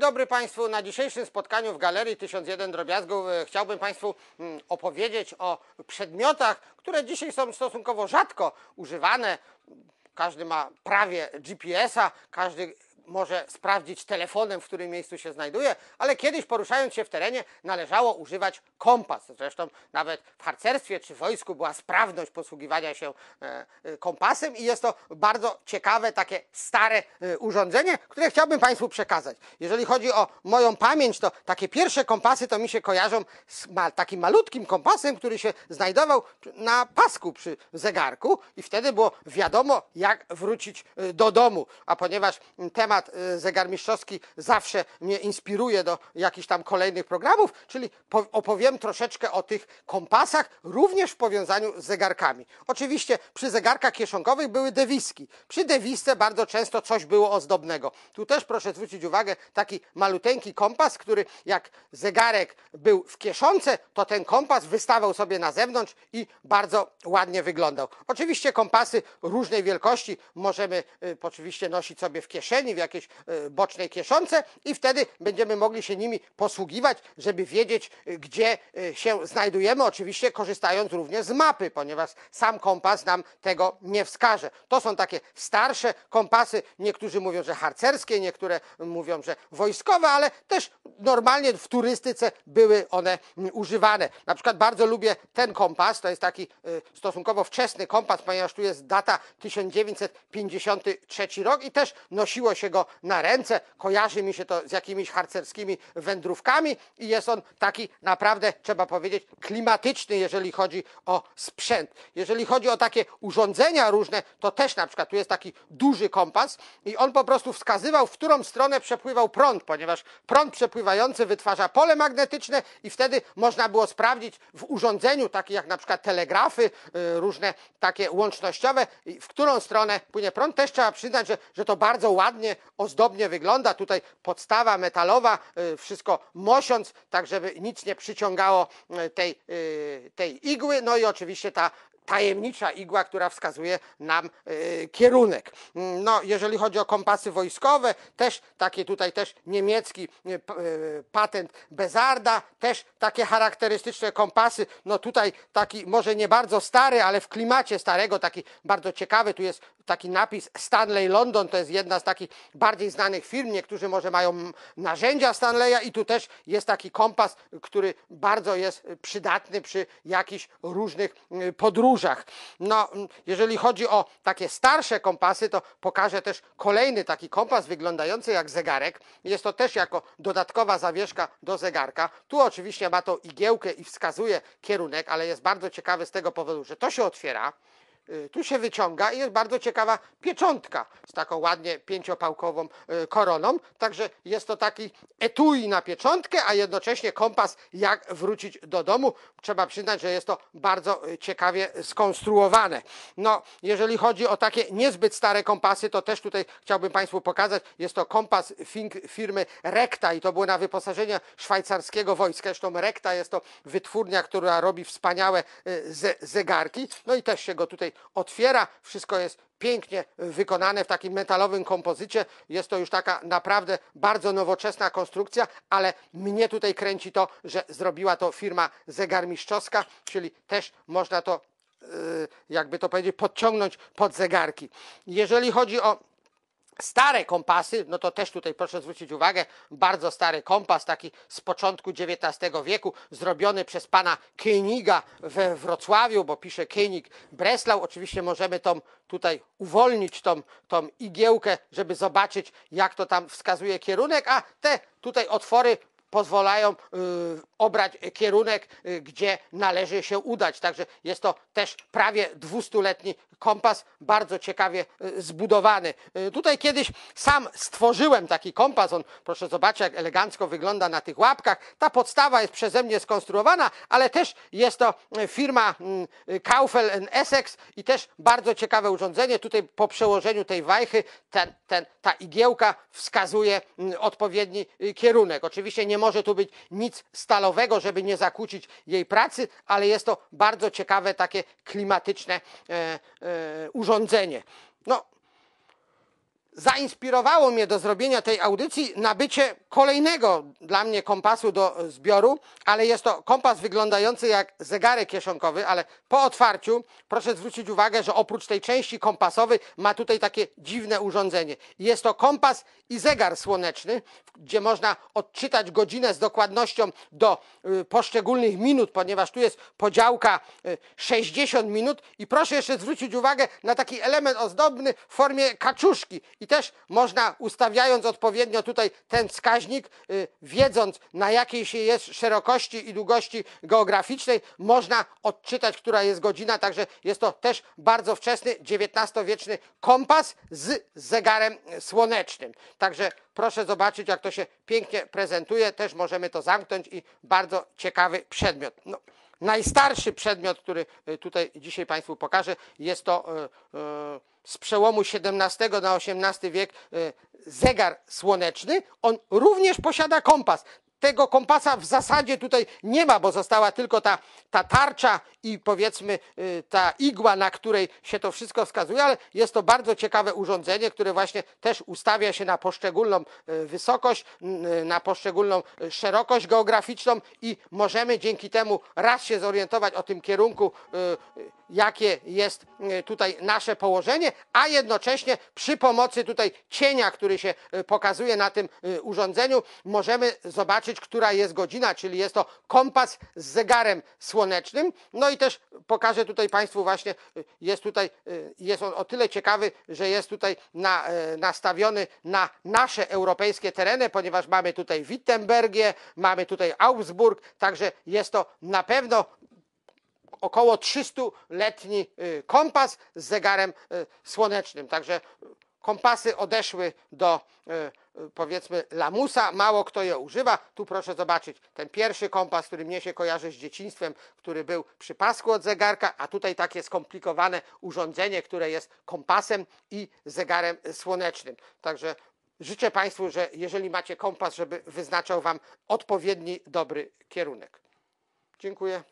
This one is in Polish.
dobry Państwu. Na dzisiejszym spotkaniu w Galerii 1001 Drobiazgów e, chciałbym Państwu mm, opowiedzieć o przedmiotach, które dzisiaj są stosunkowo rzadko używane. Każdy ma prawie GPS-a, każdy może sprawdzić telefonem, w którym miejscu się znajduje, ale kiedyś poruszając się w terenie należało używać kompas. Zresztą nawet w harcerstwie czy wojsku była sprawność posługiwania się e, e, kompasem i jest to bardzo ciekawe, takie stare e, urządzenie, które chciałbym Państwu przekazać. Jeżeli chodzi o moją pamięć, to takie pierwsze kompasy to mi się kojarzą z takim malutkim kompasem, który się znajdował na pasku przy zegarku i wtedy było wiadomo, jak wrócić do domu. A ponieważ temat temat y, zegarmistrzowski zawsze mnie inspiruje do jakichś tam kolejnych programów, czyli opowiem troszeczkę o tych kompasach, również w powiązaniu z zegarkami. Oczywiście przy zegarkach kieszonkowych były dewiski. Przy dewisce bardzo często coś było ozdobnego. Tu też proszę zwrócić uwagę, taki maluteńki kompas, który jak zegarek był w kieszonce, to ten kompas wystawał sobie na zewnątrz i bardzo ładnie wyglądał. Oczywiście kompasy różnej wielkości możemy y, oczywiście nosić sobie w kieszeni, w jakiejś e, bocznej kieszonce i wtedy będziemy mogli się nimi posługiwać, żeby wiedzieć, e, gdzie e, się znajdujemy, oczywiście korzystając również z mapy, ponieważ sam kompas nam tego nie wskaże. To są takie starsze kompasy, niektórzy mówią, że harcerskie, niektóre mówią, że wojskowe, ale też normalnie w turystyce były one używane. Na przykład bardzo lubię ten kompas, to jest taki stosunkowo wczesny kompas, ponieważ tu jest data 1953 rok i też nosiło się go na ręce. Kojarzy mi się to z jakimiś harcerskimi wędrówkami i jest on taki naprawdę, trzeba powiedzieć, klimatyczny, jeżeli chodzi o sprzęt. Jeżeli chodzi o takie urządzenia różne, to też na przykład tu jest taki duży kompas i on po prostu wskazywał, w którą stronę przepływał prąd, ponieważ prąd przepływający wytwarza pole magnetyczne i wtedy można było sprawdzić w urządzeniu, takie jak na przykład telegrafy, y, różne takie łącznościowe, w którą stronę płynie prąd. Też trzeba przyznać, że, że to bardzo ładnie ozdobnie wygląda. Tutaj podstawa metalowa, y, wszystko mosiąc, tak żeby nic nie przyciągało y, tej, y, tej igły. No i oczywiście ta tajemnicza igła, która wskazuje nam y, kierunek. No, jeżeli chodzi o kompasy wojskowe, też takie tutaj też niemiecki y, y, patent Bezarda, też takie charakterystyczne kompasy. No tutaj taki może nie bardzo stary, ale w klimacie starego, taki bardzo ciekawy. Tu jest taki napis Stanley London, to jest jedna z takich bardziej znanych firm. Niektórzy może mają narzędzia Stanleya i tu też jest taki kompas, który bardzo jest przydatny przy jakichś różnych podróżach No, jeżeli chodzi o takie starsze kompasy, to pokażę też kolejny taki kompas wyglądający jak zegarek. Jest to też jako dodatkowa zawieszka do zegarka. Tu oczywiście ma to igiełkę i wskazuje kierunek, ale jest bardzo ciekawy z tego powodu, że to się otwiera. Y, tu się wyciąga i jest bardzo ciekawa pieczątka z taką ładnie pięciopałkową y, koroną. Także jest to taki etui na pieczątkę, a jednocześnie kompas jak wrócić do domu. Trzeba przyznać, że jest to bardzo y, ciekawie skonstruowane. No, jeżeli chodzi o takie niezbyt stare kompasy, to też tutaj chciałbym Państwu pokazać. Jest to kompas firmy Rekta i to było na wyposażenie szwajcarskiego wojska. Zresztą Rekta jest to wytwórnia, która robi wspaniałe zegarki. No i też się go tutaj otwiera, wszystko jest pięknie wykonane w takim metalowym kompozycie. Jest to już taka naprawdę bardzo nowoczesna konstrukcja, ale mnie tutaj kręci to, że zrobiła to firma zegarmistrzowska, czyli też można to y, jakby to powiedzieć, podciągnąć pod zegarki. Jeżeli chodzi o Stare kompasy, no to też tutaj proszę zwrócić uwagę, bardzo stary kompas, taki z początku XIX wieku, zrobiony przez pana Koeniga we Wrocławiu, bo pisze Koenig Breslau. Oczywiście możemy tą tutaj uwolnić tą, tą igiełkę, żeby zobaczyć, jak to tam wskazuje kierunek, a te tutaj otwory pozwalają y, obrać kierunek, y, gdzie należy się udać. Także jest to też prawie 200-letni kompas, bardzo ciekawie y, zbudowany. Tutaj kiedyś sam stworzyłem taki kompas, on proszę zobaczyć jak elegancko wygląda na tych łapkach. Ta podstawa jest przeze mnie skonstruowana, ale też jest to firma mm, Kaufel Essex i też bardzo ciekawe urządzenie. Tutaj po przełożeniu tej wajchy ten, ten, ta igiełka wskazuje mm, odpowiedni kierunek. Oczywiście nie może tu być nic stalowego, żeby nie zakłócić jej pracy, ale jest to bardzo ciekawe takie klimatyczne e, e, urządzenie. No, zainspirowało mnie do zrobienia tej audycji nabycie kolejnego dla mnie kompasu do zbioru, ale jest to kompas wyglądający jak zegarek kieszonkowy, ale po otwarciu proszę zwrócić uwagę, że oprócz tej części kompasowej ma tutaj takie dziwne urządzenie. Jest to kompas i zegar słoneczny, gdzie można odczytać godzinę z dokładnością do y, poszczególnych minut, ponieważ tu jest podziałka y, 60 minut i proszę jeszcze zwrócić uwagę na taki element ozdobny w formie kaczuszki i też można ustawiając odpowiednio tutaj ten wskaźnik, y, wiedząc na jakiej się jest szerokości i długości geograficznej, można odczytać, która jest godzina, także jest to też bardzo wczesny XIX-wieczny kompas z zegarem słonecznym. Także proszę zobaczyć, jak to się pięknie prezentuje. Też możemy to zamknąć i bardzo ciekawy przedmiot. No, najstarszy przedmiot, który y, tutaj dzisiaj Państwu pokażę, jest to y, y, z przełomu XVII na XVIII wiek zegar słoneczny. On również posiada kompas. Tego kompasa w zasadzie tutaj nie ma, bo została tylko ta, ta tarcza i powiedzmy y, ta igła, na której się to wszystko wskazuje, ale jest to bardzo ciekawe urządzenie, które właśnie też ustawia się na poszczególną y, wysokość, y, na poszczególną szerokość geograficzną i możemy dzięki temu raz się zorientować o tym kierunku, jakie jest tutaj nasze położenie, a jednocześnie przy pomocy tutaj cienia, który się pokazuje na tym urządzeniu, możemy zobaczyć, która jest godzina, czyli jest to kompas z zegarem słonecznym. No i też pokażę tutaj Państwu właśnie, y, jest tutaj, y, jest on o tyle ciekawy, że jest tutaj na, y, nastawiony na nasze europejskie tereny, ponieważ mamy tutaj Wittenbergię, mamy tutaj Augsburg, także jest to na pewno około 300-letni y, kompas z zegarem słonecznym. Także kompasy odeszły do powiedzmy lamusa, mało kto je używa. Tu proszę zobaczyć ten pierwszy kompas, który mnie się kojarzy z dzieciństwem, który był przy pasku od zegarka, a tutaj takie skomplikowane urządzenie, które jest kompasem i zegarem słonecznym. Także życzę Państwu, że jeżeli macie kompas, żeby wyznaczał Wam odpowiedni, dobry kierunek. Dziękuję.